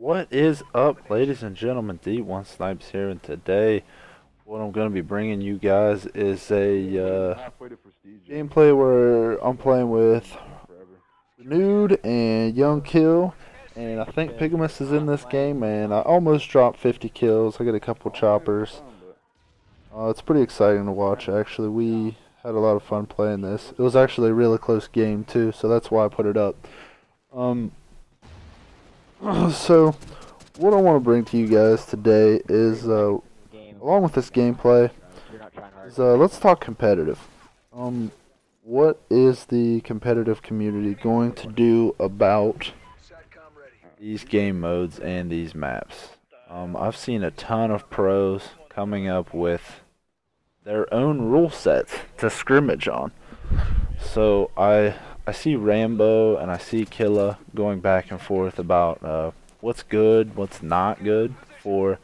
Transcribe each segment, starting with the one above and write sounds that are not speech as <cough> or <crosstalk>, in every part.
What is up, ladies and gentlemen? D1 Snipes here, and today, what I'm going to be bringing you guys is a uh, gameplay where I'm playing with Nude and Young Kill, and I think Pigamus is in this game, and I almost dropped 50 kills. I got a couple choppers. Uh, it's pretty exciting to watch, actually. We had a lot of fun playing this. It was actually a really close game, too, so that's why I put it up. Um, <clears throat> so, what I want to bring to you guys today is, uh, along with this gameplay, is, uh, let's talk competitive. Um, what is the competitive community going to do about these game modes and these maps? Um, I've seen a ton of pros coming up with their own rule sets to scrimmage on. So I I see Rambo and I see Killa going back and forth about uh, what's good, what's not good for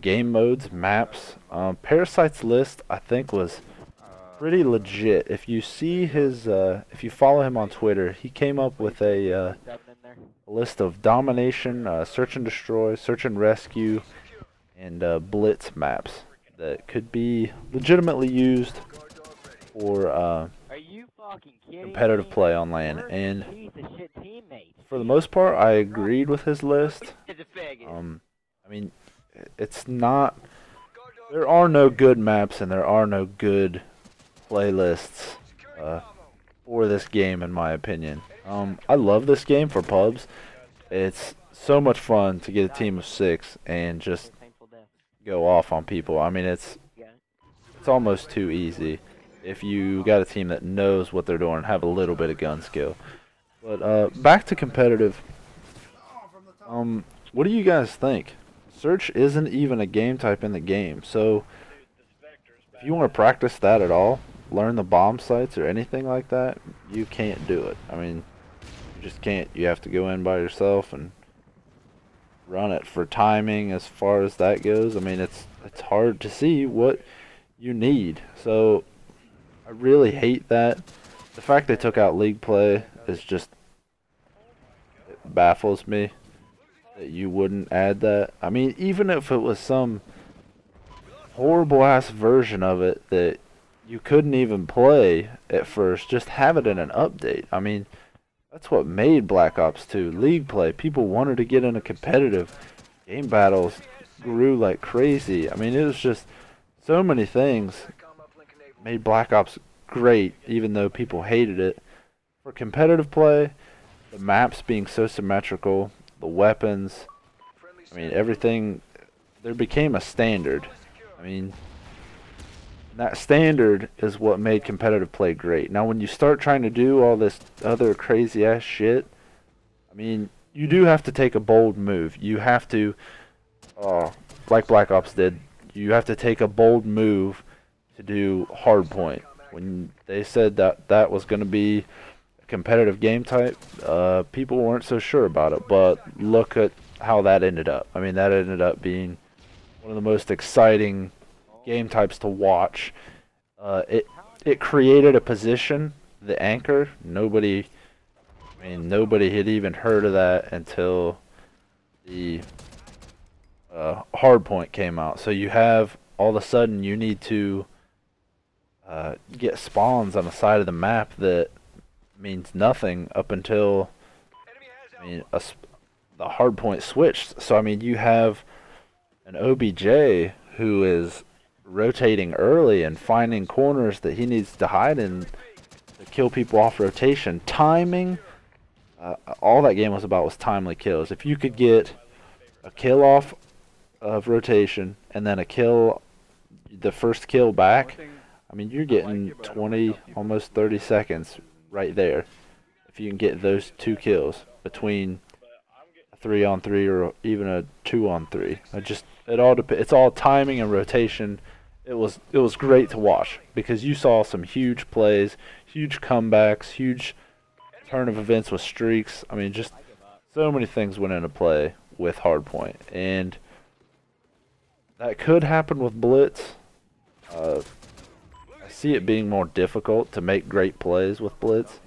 game modes, maps. Um, Parasite's list I think was pretty legit. If you see his, uh, if you follow him on Twitter, he came up with a, uh, list of domination, uh, search and destroy, search and rescue, and uh, blitz maps that could be legitimately used for uh, competitive play on LAN. And for the most part, I agreed with his list. Um, I mean, it's not. There are no good maps and there are no good playlists uh, for this game, in my opinion. Um, I love this game for pubs. It's so much fun to get a team of six and just go off on people. I mean, it's it's almost too easy if you got a team that knows what they're doing have a little bit of gun skill. But uh, back to competitive. Um, what do you guys think? Search isn't even a game type in the game, so if you want to practice that at all, learn the bomb sites or anything like that, you can't do it. I mean, you just can't. You have to go in by yourself and run it for timing as far as that goes. I mean, it's it's hard to see what you need. So I really hate that. The fact they took out league play is just it baffles me that you wouldn't add that. I mean, even if it was some horrible ass version of it that you couldn't even play at first, just have it in an update. I mean, that's what made Black Ops 2 league play. People wanted to get in a competitive game battles grew like crazy. I mean, it was just so many things made Black Ops great, even though people hated it. For competitive play, the maps being so symmetrical, the weapons, I mean, everything, there became a standard. I mean, that standard is what made competitive play great. Now, when you start trying to do all this other crazy ass shit, I mean, you do have to take a bold move. You have to, uh, like Black Ops did, you have to take a bold move to do hardpoint. When they said that that was going to be a competitive game type, uh, people weren't so sure about it. But look at how that ended up. I mean, that ended up being one of the most exciting game types to watch. Uh, it it created a position, the anchor. Nobody, I mean, nobody had even heard of that until the uh, hardpoint came out. So you have all of a sudden you need to uh, get spawns on the side of the map that means nothing up until I mean a, the hardpoint switched. So I mean you have an OBJ who is rotating early and finding corners that he needs to hide in to kill people off rotation. Timing, uh, all that game was about was timely kills. If you could get a kill off of rotation and then a kill, the first kill back, I mean, you're getting 20, almost 30 seconds right there. If you can get those two kills between a three on three or even a two on three, it just it all dep- It's all timing and rotation. It was it was great to watch because you saw some huge plays, huge comebacks, huge turn of events with streaks. I mean, just so many things went into play with hardpoint, and that could happen with blitz. Uh, see it being more difficult to make great plays with Blitz.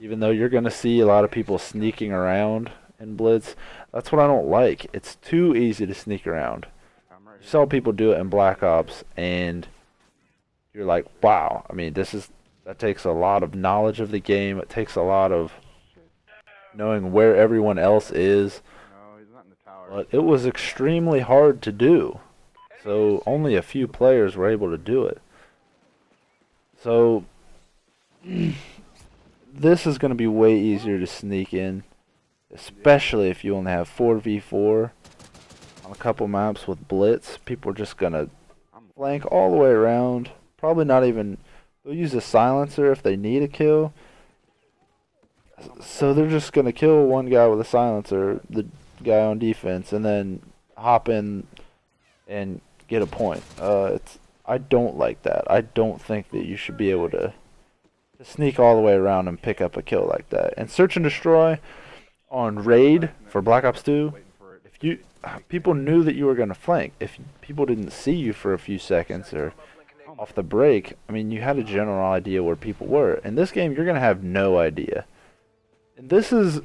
Even though you're going to see a lot of people sneaking around in Blitz. That's what I don't like. It's too easy to sneak around. You saw people do it in Black Ops, and you're like, wow. I mean, this is that takes a lot of knowledge of the game. It takes a lot of knowing where everyone else is. But it was extremely hard to do. So only a few players were able to do it. So <clears throat> this is going to be way easier to sneak in. Especially if you only have 4v4 on a couple maps with Blitz. People are just going to flank all the way around. Probably not even They'll use a silencer if they need a kill. So they're just gonna kill one guy with a silencer, the guy on defense, and then hop in and get a point. Uh, it's I don't like that. I don't think that you should be able to, to sneak all the way around and pick up a kill like that. And search and destroy on raid for Black Ops 2. If you people knew that you were gonna flank, if people didn't see you for a few seconds or off the break, I mean, you had a general idea where people were. In this game, you're gonna have no idea. And this is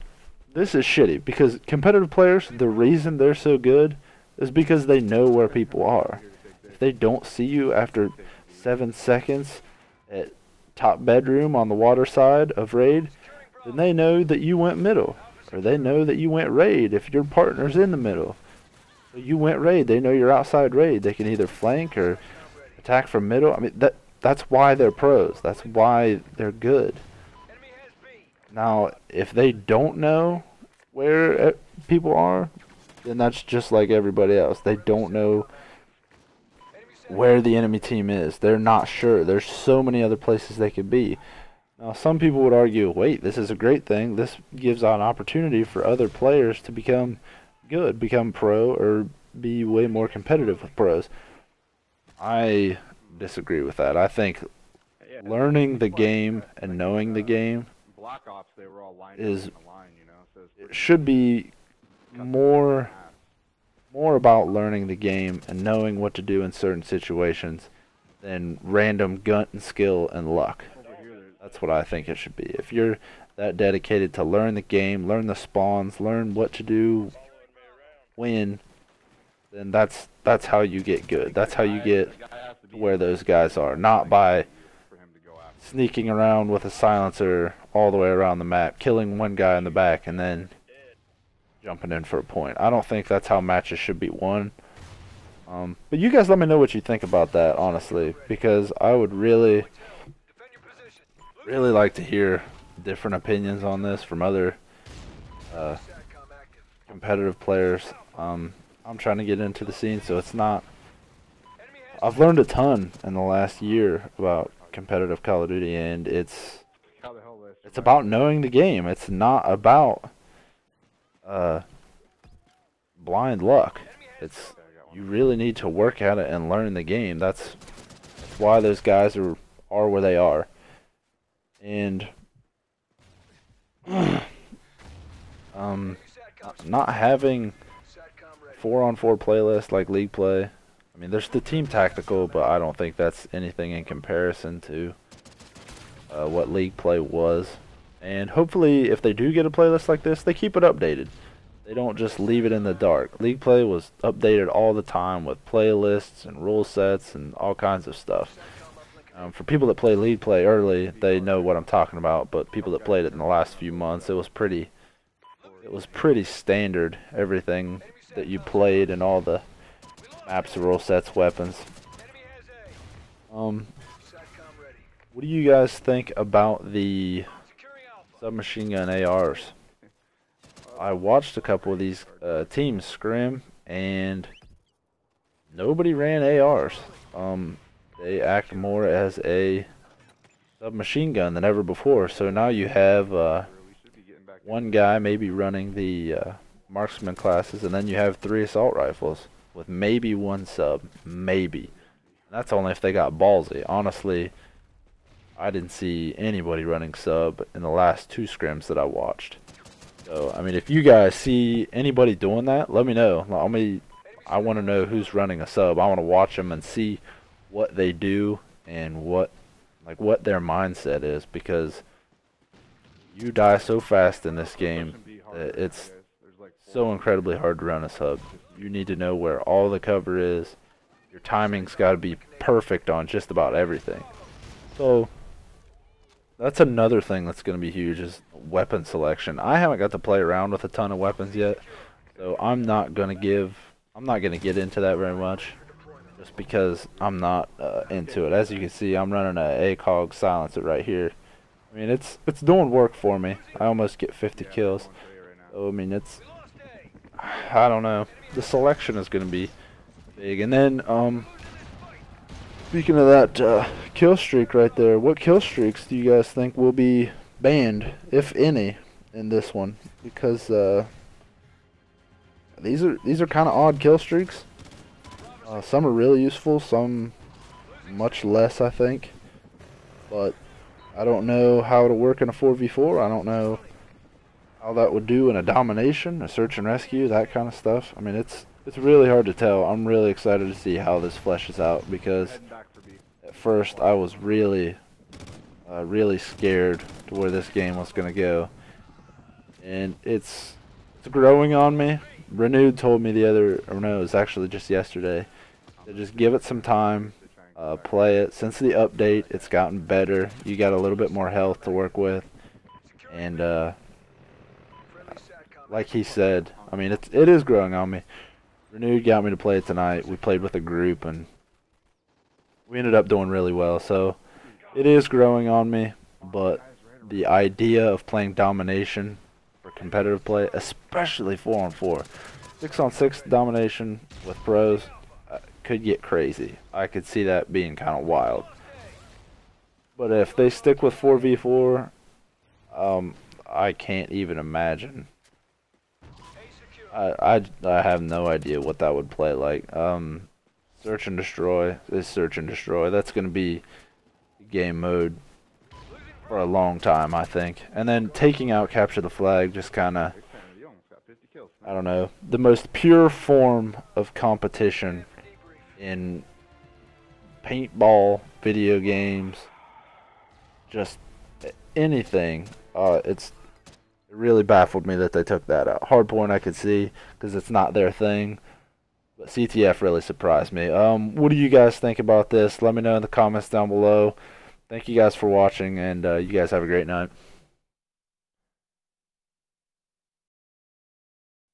this is shitty because competitive players, the reason they're so good is because they know where people are. They don't see you after seven seconds at top bedroom on the water side of raid, then they know that you went middle, or they know that you went raid if your partner's in the middle. So you went raid. They know you're outside raid. They can either flank or attack from middle. I mean that that's why they're pros. That's why they're good. Now, if they don't know where uh, people are, then that's just like everybody else. They don't know where the enemy team is. They're not sure. There's so many other places they could be. Now, some people would argue, wait, this is a great thing. This gives an opportunity for other players to become good, become pro, or be way more competitive with pros. I disagree with that. I think learning the game and knowing the game is should be more more about learning the game and knowing what to do in certain situations than random gun and skill and luck. That's what I think it should be. If you're that dedicated to learn the game, learn the spawns, learn what to do, win, then that's that's how you get good. That's how you get where those guys are, not by sneaking around with a silencer all the way around the map, killing one guy in the back, and then jumping in for a point. I don't think that's how matches should be won. Um, but you guys let me know what you think about that, honestly, because I would really, really like to hear different opinions on this from other uh, competitive players. Um, I'm trying to get into the scene, so it's not. I've learned a ton in the last year about competitive Call of Duty, and it's it's about knowing the game. It's not about uh, blind luck. It's you really need to work at it and learn the game. That's that's why those guys are are where they are, and <clears throat> um, not having four on four playlist like league play. I mean, there's the team tactical, but I don't think that's anything in comparison to uh, what league play was. And hopefully, if they do get a playlist like this, they keep it updated. They don't just leave it in the dark. League play was updated all the time with playlists and rule sets and all kinds of stuff. Um, for people that play league play early, they know what I'm talking about. But people that played it in the last few months, it was pretty, it was pretty standard. Everything that you played and all the maps, rule sets, weapons. Um, what do you guys think about the submachine gun ARs? I watched a couple of these uh, teams scrim and nobody ran ARs. Um, they act more as a submachine gun than ever before. So now you have uh, one guy maybe running the uh, marksman classes, and then you have three assault rifles with maybe one sub. Maybe. That's only if they got ballsy. Honestly, I didn't see anybody running sub in the last two scrims that I watched. So, I mean, if you guys see anybody doing that, let me know. Let me, I want to know who's running a sub. I want to watch them and see what they do and what, like, what their mindset is because you die so fast in this game that it's so incredibly hard to run a sub. You need to know where all the cover is. Your timing's got to be perfect on just about everything. So that's another thing that's going to be huge is weapon selection. I haven't got to play around with a ton of weapons yet, so I'm not going to give I'm not going to get into that very much just because I'm not uh, into it. As you can see, I'm running a ACOG silencer right here. I mean, it's it's doing work for me. I almost get 50 kills. So, I mean, it's I don't know. The selection is going to be big. And then um speaking of that uh, kill streak right there, what kill streaks do you guys think will be banned, if any, in this one? Because uh, these are these are kind of odd kill streaks. Uh, some are really useful, some much less, I think. But I don't know how it'll work in a 4v4. I don't know how that would do in a domination, a search and rescue, that kind of stuff. I mean, it's it's really hard to tell. I'm really excited to see how this fleshes out because at first I was really, uh, really scared to where this game was going to go. And it's, it's growing on me. Renewed told me the other, or no, it was actually just yesterday, to just give it some time, uh, play it. Since the update, it's gotten better. You got a little bit more health to work with. And, uh, like he said, I mean, it's, it is growing on me. Renewed got me to play it tonight. We played with a group and we ended up doing really well. So it is growing on me, but the idea of playing domination for competitive play, especially 4 on 4, 6 on 6 domination with pros uh, could get crazy. I could see that being kind of wild. But if they stick with 4v4, um, I can't even imagine I, I, I have no idea what that would play like. Um, search and destroy is search and destroy. That's going to be game mode for a long time, I think. And then taking out capture the flag just kind of, I don't know, the most pure form of competition in paintball, video games, just anything. Uh, it's it really baffled me that they took that out. Hardpoint I could see because it's not their thing. But CTF really surprised me. Um, what do you guys think about this? Let me know in the comments down below. Thank you guys for watching, and uh, you guys have a great night.